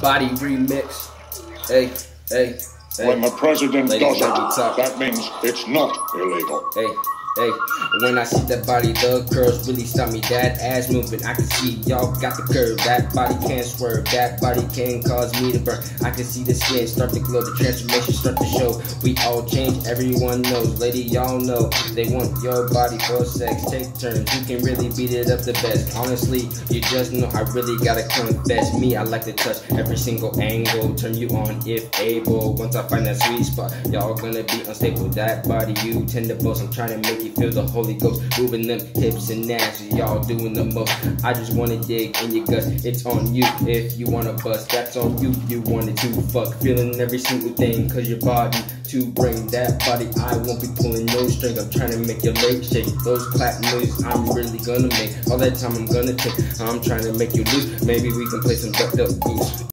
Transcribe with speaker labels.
Speaker 1: Body remix. Hey, hey, hey.
Speaker 2: When the president
Speaker 1: Ladies,
Speaker 2: does it, that means it's not illegal.
Speaker 1: Hey, hey, when I see that body, the curls really stop me. That ass moving, I can see y'all got the curve. That body can't swerve, that body can cause me to burn. I can see the skin start to glow, the transformation start to show. We all change, everyone knows. Lady, y'all know they want your body for sex. Take turns, you can really beat it up the best. Honestly, you just know I really gotta confess. Me, I like to touch every single angle, turn you on if able. Once I find that sweet spot, y'all gonna be unstable. That body, you tend to boast. I'm trying to make you feel the Holy Ghost, moving them hips and ass. Y'all doing the most. I just wanna dig in your guts. It's on you if you wanna bust. That's on you. You wanted to fuck, feeling every single thing. Cause your body to bring that body. I won't be pulling no string. I'm trying to make your legs shake. Those clap noises I'm really gonna make. All that time I'm gonna take. I'm trying to make you lose. Maybe we can play some ducked up goose.